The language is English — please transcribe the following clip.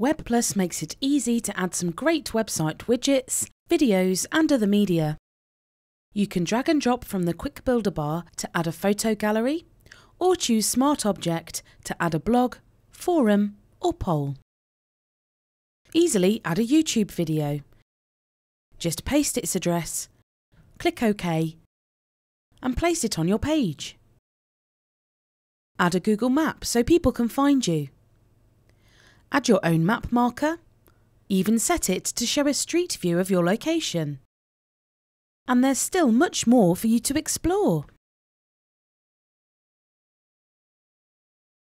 WebPlus makes it easy to add some great website widgets, videos, and other media. You can drag and drop from the Quick Builder bar to add a photo gallery, or choose Smart Object to add a blog, forum, or poll. Easily add a YouTube video. Just paste its address, click OK, and place it on your page. Add a Google Map so people can find you. Add your own map marker. Even set it to show a street view of your location. And there's still much more for you to explore.